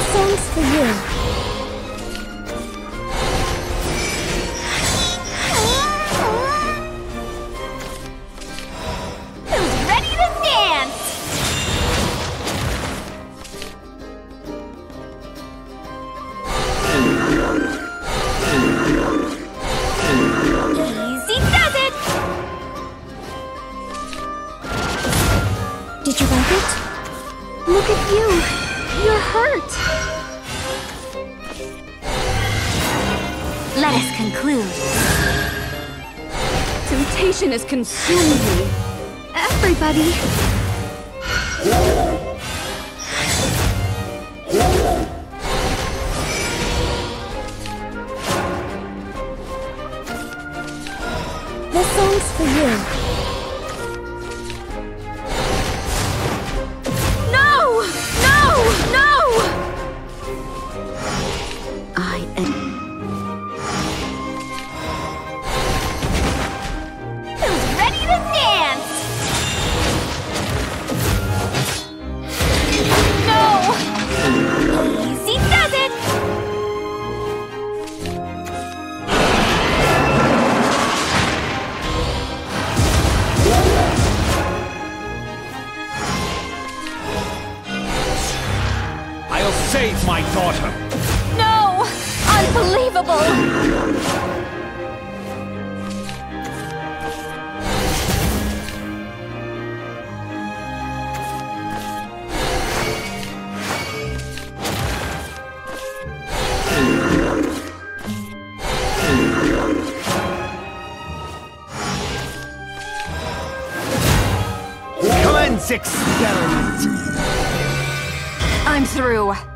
for you. Who's ready to dance? Easy does it! Did you like it? Look at you. You're hurt. Let us conclude. Temptation has consumed me. Everybody. This song's for you. I'll save my daughter. No! Unbelievable! Commence experiment. I'm through.